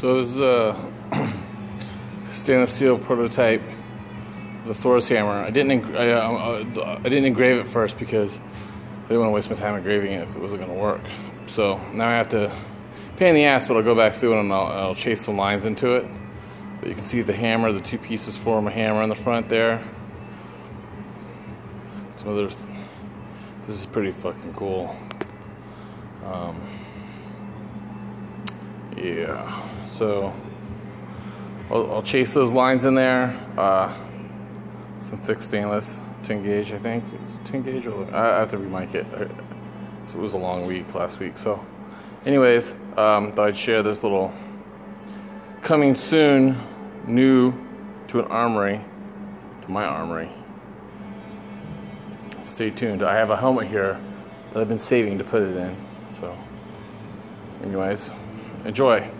So this is a stainless steel prototype, the Thor's hammer. I didn't I, uh, I didn't engrave it first because I didn't want to waste my time engraving it if it wasn't going to work. So now I have to pay in the ass, but I'll go back through and I'll, I'll chase some lines into it. But you can see the hammer, the two pieces form a hammer on the front there. Some other. This is pretty fucking cool. Um, yeah. So I'll, I'll, chase those lines in there. Uh, some thick stainless, 10 gauge, I think. 10 gauge. Or, I have to remic it. So it was a long week last week. So, anyways, um, thought I'd share this little coming soon new to an armory, to my armory. Stay tuned. I have a helmet here that I've been saving to put it in. So, anyways, enjoy.